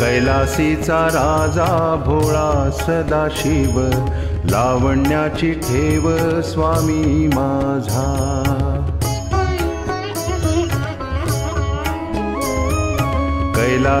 कैलासीचा राजा भोळा सदाशिव लावण्याची ठेव स्वामी माझा. कैला